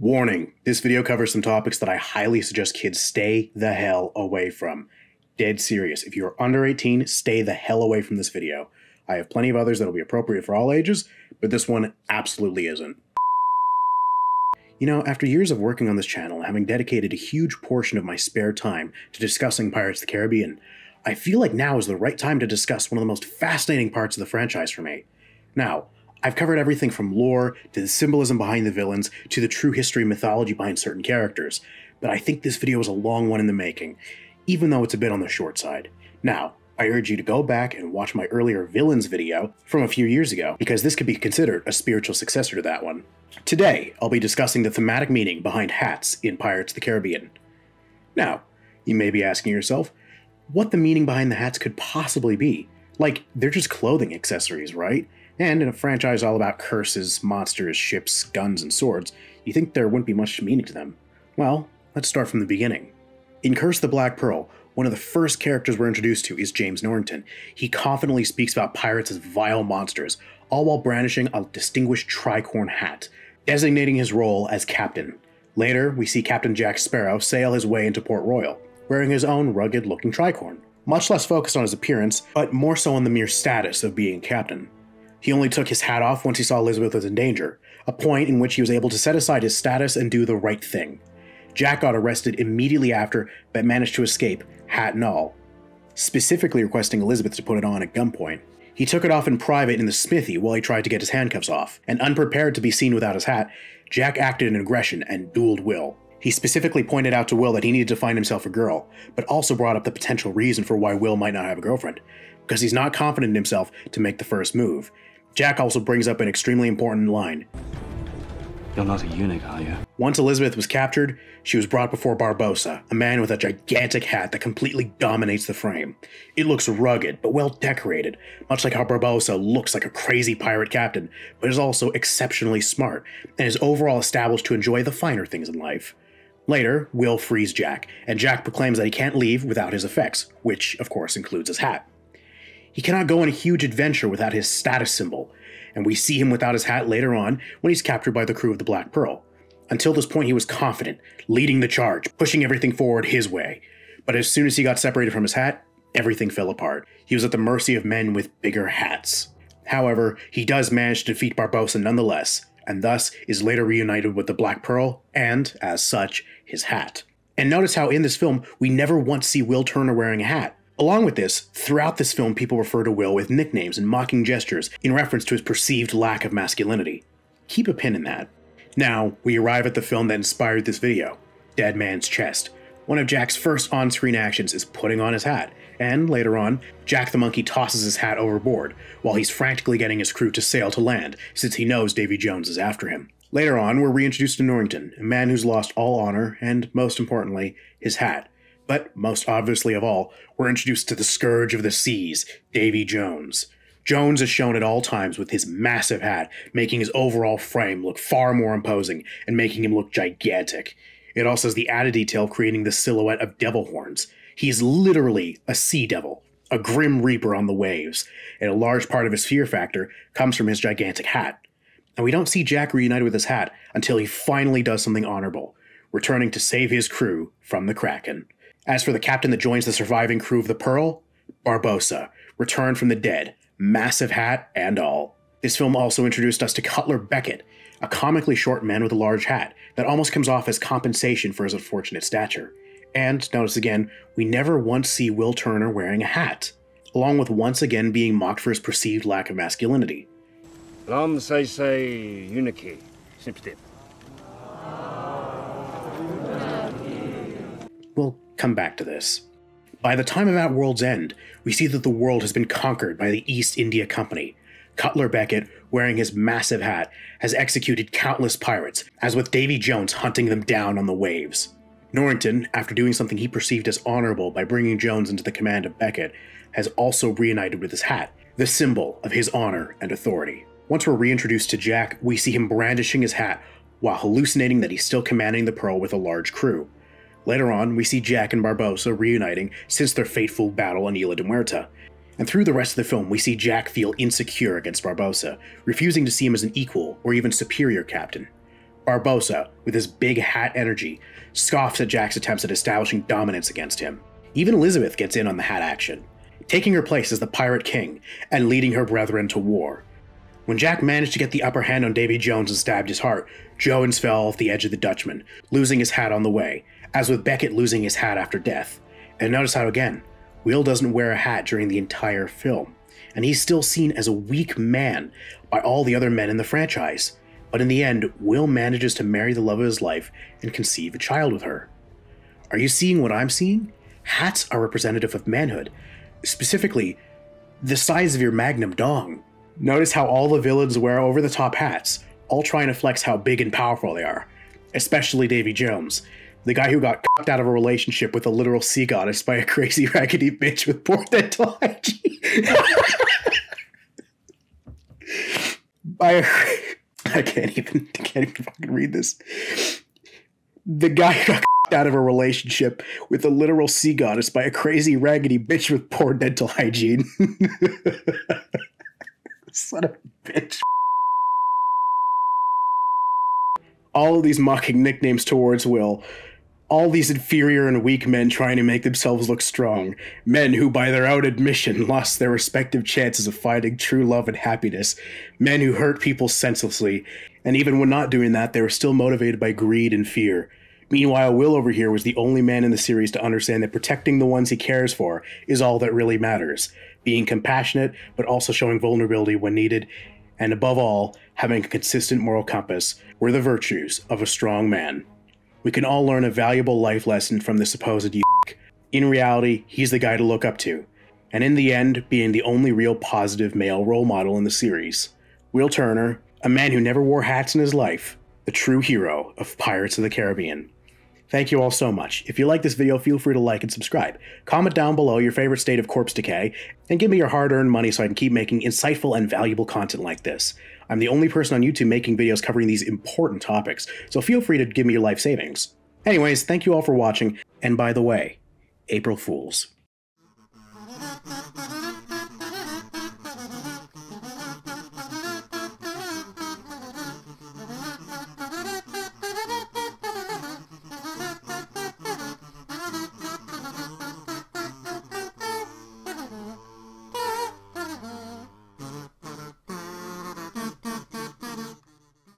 Warning this video covers some topics that I highly suggest kids stay the hell away from. Dead serious. If you're under 18, stay the hell away from this video. I have plenty of others that'll be appropriate for all ages, but this one absolutely isn't. You know, after years of working on this channel, and having dedicated a huge portion of my spare time to discussing Pirates of the Caribbean, I feel like now is the right time to discuss one of the most fascinating parts of the franchise for me. Now, I've covered everything from lore to the symbolism behind the villains to the true history and mythology behind certain characters, but I think this video is a long one in the making, even though it's a bit on the short side. Now, I urge you to go back and watch my earlier villains video from a few years ago, because this could be considered a spiritual successor to that one. Today, I'll be discussing the thematic meaning behind hats in Pirates of the Caribbean. Now, you may be asking yourself, what the meaning behind the hats could possibly be? Like, they're just clothing accessories, right? And in a franchise all about curses, monsters, ships, guns, and swords, you think there wouldn't be much meaning to them. Well, let's start from the beginning. In Curse the Black Pearl, one of the first characters we're introduced to is James Norrington. He confidently speaks about pirates as vile monsters, all while brandishing a distinguished tricorn hat, designating his role as captain. Later, we see Captain Jack Sparrow sail his way into Port Royal, wearing his own rugged looking tricorn, much less focused on his appearance, but more so on the mere status of being captain. He only took his hat off once he saw Elizabeth was in danger, a point in which he was able to set aside his status and do the right thing. Jack got arrested immediately after, but managed to escape, hat and all, specifically requesting Elizabeth to put it on at gunpoint. He took it off in private in the smithy while he tried to get his handcuffs off, and unprepared to be seen without his hat, Jack acted in aggression and dueled Will. He specifically pointed out to Will that he needed to find himself a girl, but also brought up the potential reason for why Will might not have a girlfriend, because he's not confident in himself to make the first move, Jack also brings up an extremely important line. You're not a eunuch, are you? Once Elizabeth was captured, she was brought before Barbossa, a man with a gigantic hat that completely dominates the frame. It looks rugged, but well decorated, much like how Barbossa looks like a crazy pirate captain, but is also exceptionally smart, and is overall established to enjoy the finer things in life. Later, Will frees Jack, and Jack proclaims that he can't leave without his effects, which, of course, includes his hat. He cannot go on a huge adventure without his status symbol, and we see him without his hat later on when he's captured by the crew of the Black Pearl. Until this point, he was confident, leading the charge, pushing everything forward his way. But as soon as he got separated from his hat, everything fell apart. He was at the mercy of men with bigger hats. However, he does manage to defeat Barbossa nonetheless, and thus is later reunited with the Black Pearl and, as such, his hat. And notice how in this film, we never once see Will Turner wearing a hat. Along with this, throughout this film, people refer to Will with nicknames and mocking gestures in reference to his perceived lack of masculinity. Keep a pin in that. Now, we arrive at the film that inspired this video Dead Man's Chest. One of Jack's first on screen actions is putting on his hat, and later on, Jack the Monkey tosses his hat overboard while he's frantically getting his crew to sail to land since he knows Davy Jones is after him. Later on, we're reintroduced to Norrington, a man who's lost all honor and, most importantly, his hat but most obviously of all, we're introduced to the scourge of the seas, Davy Jones. Jones is shown at all times with his massive hat, making his overall frame look far more imposing and making him look gigantic. It also has the added detail creating the silhouette of devil horns. He's literally a sea devil, a grim reaper on the waves, and a large part of his fear factor comes from his gigantic hat. And we don't see Jack reunited with his hat until he finally does something honorable, returning to save his crew from the Kraken. As for the captain that joins the surviving crew of the Pearl, Barbossa, returned from the dead, massive hat and all. This film also introduced us to Cutler Beckett, a comically short man with a large hat that almost comes off as compensation for his unfortunate stature. And notice again, we never once see Will Turner wearing a hat, along with once again being mocked for his perceived lack of masculinity. L'homme say say unique, We'll come back to this. By the time of At World's End, we see that the world has been conquered by the East India Company. Cutler Beckett, wearing his massive hat, has executed countless pirates, as with Davy Jones hunting them down on the waves. Norrington, after doing something he perceived as honorable by bringing Jones into the command of Beckett, has also reunited with his hat, the symbol of his honor and authority. Once we're reintroduced to Jack, we see him brandishing his hat while hallucinating that he's still commanding the Pearl with a large crew. Later on, we see Jack and Barbossa reuniting since their fateful battle on Isla de Muerta. And through the rest of the film, we see Jack feel insecure against Barbossa, refusing to see him as an equal or even superior captain. Barbossa, with his big hat energy, scoffs at Jack's attempts at establishing dominance against him. Even Elizabeth gets in on the hat action, taking her place as the Pirate King and leading her brethren to war. When Jack managed to get the upper hand on Davy Jones and stabbed his heart, Jones fell off the edge of the Dutchman, losing his hat on the way, as with Beckett losing his hat after death. And notice how, again, Will doesn't wear a hat during the entire film, and he's still seen as a weak man by all the other men in the franchise. But in the end, Will manages to marry the love of his life and conceive a child with her. Are you seeing what I'm seeing? Hats are representative of manhood, specifically, the size of your magnum dong. Notice how all the villains wear over the top hats, all trying to flex how big and powerful they are, especially Davy Jones, the guy who got cut out of a relationship with a literal sea goddess by a crazy raggedy bitch with poor dental hygiene. by a, I can't even I can't even fucking read this. The guy who got cut out of a relationship with a literal sea goddess by a crazy raggedy bitch with poor dental hygiene. Son of a bitch. All of these mocking nicknames towards Will. All these inferior and weak men trying to make themselves look strong. Men who, by their own admission, lost their respective chances of finding true love and happiness. Men who hurt people senselessly. And even when not doing that, they were still motivated by greed and fear. Meanwhile, Will over here was the only man in the series to understand that protecting the ones he cares for is all that really matters. Being compassionate, but also showing vulnerability when needed, and above all, having a consistent moral compass were the virtues of a strong man. We can all learn a valuable life lesson from the supposed eunuch. In reality, he's the guy to look up to, and in the end, being the only real positive male role model in the series. Will Turner, a man who never wore hats in his life, the true hero of Pirates of the Caribbean. Thank you all so much. If you like this video, feel free to like and subscribe. Comment down below your favorite state of corpse decay, and give me your hard-earned money so I can keep making insightful and valuable content like this. I'm the only person on YouTube making videos covering these important topics, so feel free to give me your life savings. Anyways, thank you all for watching, and by the way, April Fools.